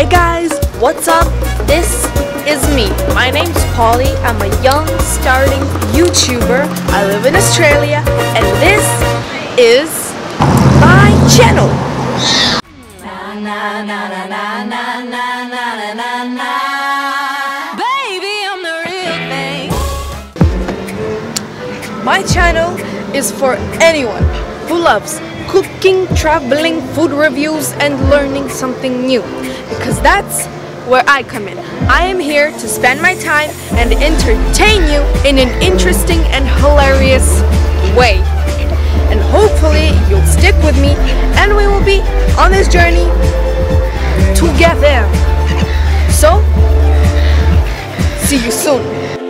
Hey guys, what's up? This is me. My name's Poli. I'm a young starting YouTuber. I live in Australia and this is my channel. Baby, I'm the real thing. My channel is for anyone who loves cooking, traveling, food reviews, and learning something new. Because that's where I come in. I am here to spend my time and entertain you in an interesting and hilarious way. And hopefully you'll stick with me and we will be on this journey together. So, see you soon.